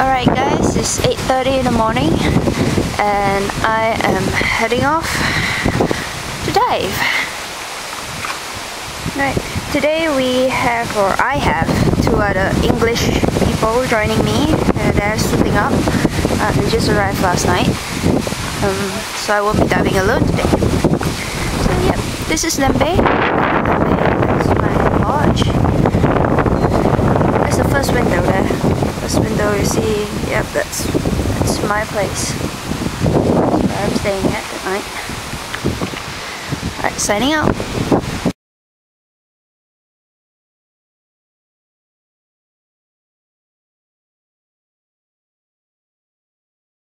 Alright guys, it's 8.30 in the morning and I am heading off to dive. Right, today we have, or I have, two other English people joining me. Uh, they're suiting up. Uh, they just arrived last night. Um, so I won't be diving alone today. So yep, this is Lembeh. Lembeh, that's my lodge. That's the first window there. First window you see, yep, that's that's my place. Where I'm staying at tonight. Alright, signing out.